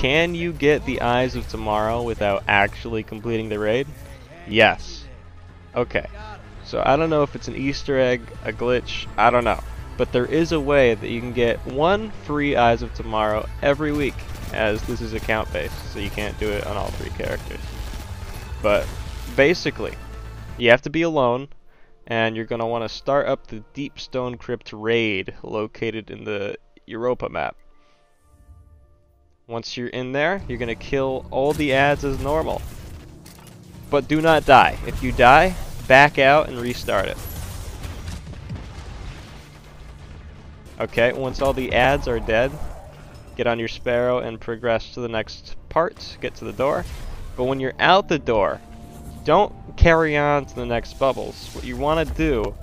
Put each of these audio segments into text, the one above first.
Can you get the Eyes of Tomorrow without actually completing the raid? Yes. Okay. So I don't know if it's an Easter egg, a glitch, I don't know. But there is a way that you can get one free Eyes of Tomorrow every week, as this is account based, so you can't do it on all three characters. But basically, you have to be alone, and you're going to want to start up the Deep Stone Crypt raid located in the Europa map. Once you're in there, you're to kill all the ads as normal. But do not die. If you die, back out and restart it. Okay, once all the ads are dead, get on your sparrow and progress to the next part, get to the door. But when you're out the door, don't carry on to the next bubbles. What you want to do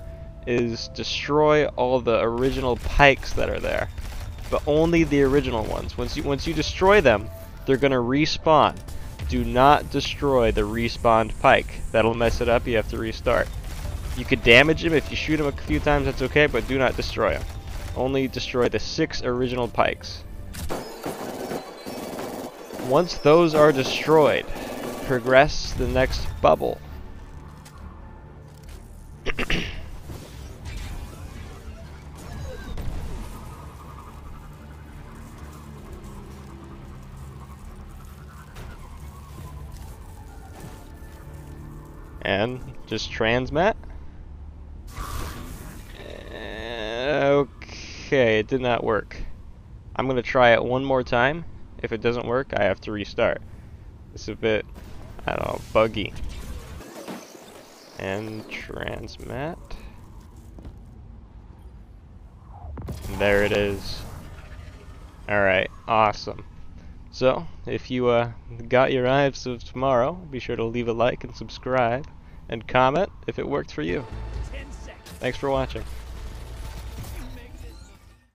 is destroy all the original pikes that are there. But only the original ones. Once you once you destroy them, they're gonna respawn. Do not destroy the respawned pike. That'll mess it up, you have to restart. You could damage him if you shoot him a few times, that's okay, but do not destroy him. Only destroy the six original pikes. Once those are destroyed, progress to the next bubble. And just transmat. Okay, it did not work. I'm going to try it one more time. If it doesn't work, I have to restart. It's a bit, I don't know, buggy. And transmat. There it is. Alright, awesome. So, if you uh, got your Eyes of Tomorrow, be sure to leave a like and subscribe, and comment if it worked for you. Thanks for watching.